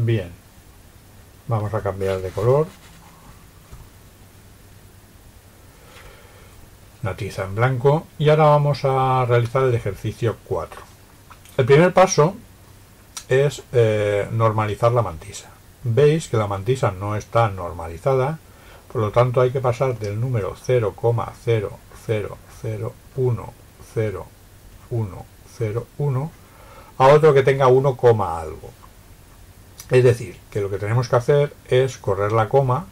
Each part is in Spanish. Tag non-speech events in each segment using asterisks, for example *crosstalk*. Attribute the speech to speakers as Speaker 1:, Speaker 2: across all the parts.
Speaker 1: Bien. Vamos a cambiar de color. La tiza en blanco. Y ahora vamos a realizar el ejercicio 4. El primer paso es eh, normalizar la mantisa. Veis que la mantisa no está normalizada. Por lo tanto hay que pasar del número 0,00010101 a otro que tenga 1, algo. Es decir, que lo que tenemos que hacer es correr la coma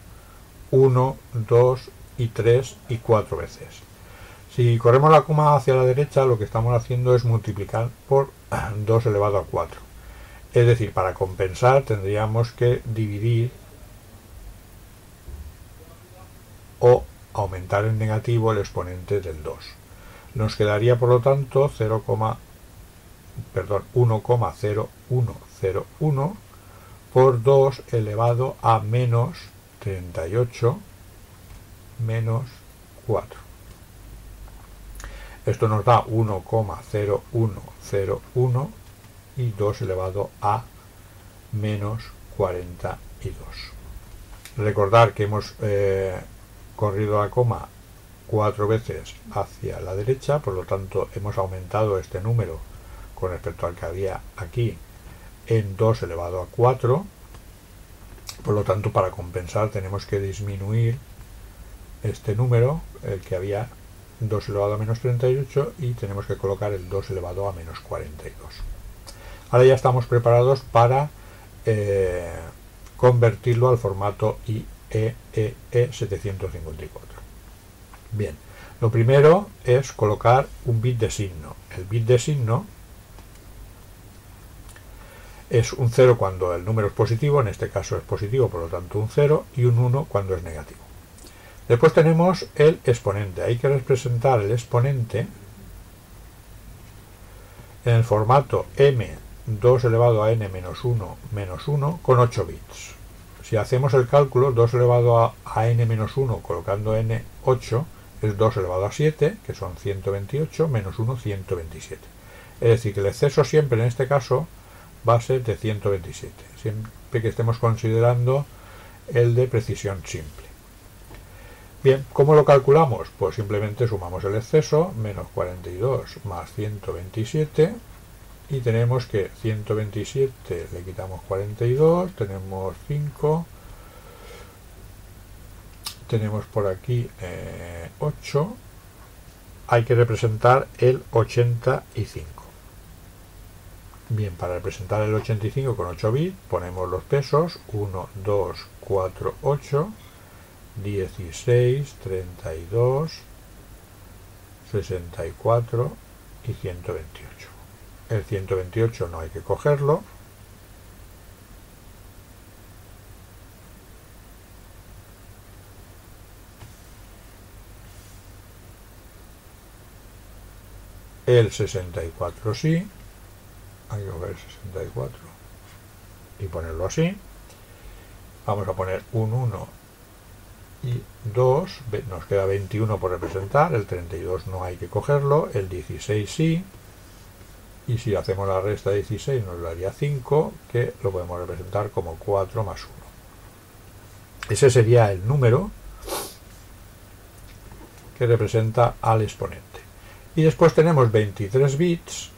Speaker 1: 1, 2 y 3 y 4 veces. Si corremos la coma hacia la derecha, lo que estamos haciendo es multiplicar por 2 *clears throat* elevado a 4. Es decir, para compensar tendríamos que dividir o aumentar en negativo el exponente del 2. Nos quedaría, por lo tanto, 0, perdón, 1,0101 por 2 elevado a menos 38 menos 4. Esto nos da 1,0101 y 2 elevado a menos 42. Recordar que hemos eh, corrido la coma cuatro veces hacia la derecha, por lo tanto hemos aumentado este número con respecto al que había aquí en 2 elevado a 4. Por lo tanto, para compensar tenemos que disminuir este número, el que había 2 elevado a menos 38, y tenemos que colocar el 2 elevado a menos 42. Ahora ya estamos preparados para eh, convertirlo al formato e e e IEEE754. Bien, lo primero es colocar un bit de signo. El bit de signo es un 0 cuando el número es positivo, en este caso es positivo, por lo tanto un 0, y un 1 cuando es negativo. Después tenemos el exponente. Hay que representar el exponente en el formato m2 elevado a n menos 1 menos 1 con 8 bits. Si hacemos el cálculo, 2 elevado a, n menos 1 colocando n 8 es 2 elevado a 7, que son 128, menos 1, 127. Es decir, que el exceso siempre en este caso base de 127, siempre que estemos considerando el de precisión simple. Bien, ¿cómo lo calculamos? Pues simplemente sumamos el exceso, menos 42 más 127, y tenemos que 127 le quitamos 42, tenemos 5, tenemos por aquí 8, eh, hay que representar el 85. Bien, para representar el 85 con 8 bits ponemos los pesos 1, 2, 4, 8, 16, 32, 64 y 128. El 128 no hay que cogerlo. El 64 sí. 64 y ponerlo así. Vamos a poner un 1 y 2, nos queda 21 por representar, el 32 no hay que cogerlo, el 16 sí, y si hacemos la resta de 16 nos daría 5, que lo podemos representar como 4 más 1. Ese sería el número que representa al exponente. Y después tenemos 23 bits,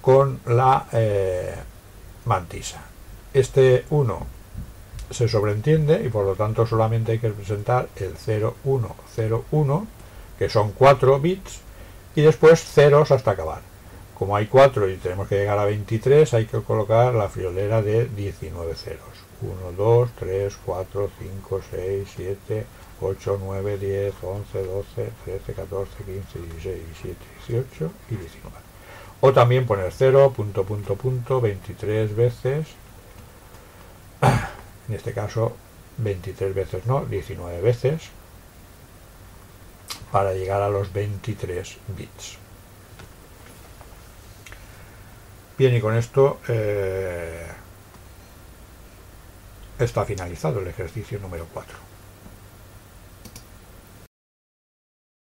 Speaker 1: con la eh, mantisa. Este 1 se sobreentiende y por lo tanto solamente hay que presentar el 0101, que son 4 bits, y después ceros hasta acabar. Como hay 4 y tenemos que llegar a 23, hay que colocar la friolera de 19 ceros. 1, 2, 3, 4, 5, 6, 7, 8, 9, 10, 11, 12, 13, 14, 15, 16, 17, 18 y 19. O también poner 0, punto, punto, punto, 23 veces. *clears throat* En este caso, 23 veces no, 19 veces. Para llegar a los 23 bits. Bien, y con esto eh, está finalizado el ejercicio número 4.